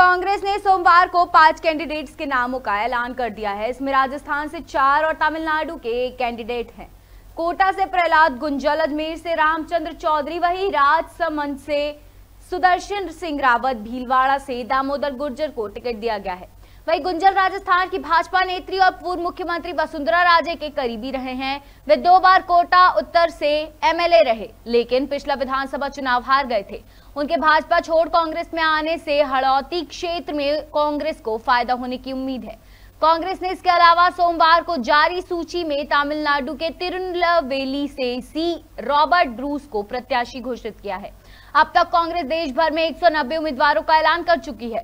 कांग्रेस ने सोमवार को पाँच कैंडिडेट्स के नामों का ऐलान कर दिया है। इसमें राजस्थान से चार और तमिलनाडु के एक कैंडिडेट हैं। कोटा से प्रहलाद गुंजल अजमेर से रामचंद्र चौधरी, वही राजसमंद से सुदर्शन सिंह रावत, भीलवाड़ा से दामोदर गुर्जर को टिकट दिया गया है। वही गुंजल राजस्थान की भाजपा नेत्री और पूर्व मुख्यमंत्री वसुंधरा राजे के करीबी रहे हैं। वे दो बार कोटा, उत्तर से एमएलए रहे, लेकिन पिछला विधानसभा चुनाव हार गए थे। उनके भाजपा छोड़ कांग्रेस में आने से हड़ौती क्षेत्र में कांग्रेस को फ़ायदा होने की उम्मीद है। कांग्रेस ने इसके अलावा सोमवार को जारी सूची में तमिलनाडु के तिरुनलवेली से सी रॉबर्ट ब्रूस को प्रत्याशी घोषित किया है। अब तक कांग्रेस देश भर में 190 उम्मीदवारों का ऐलान कर चुकी है।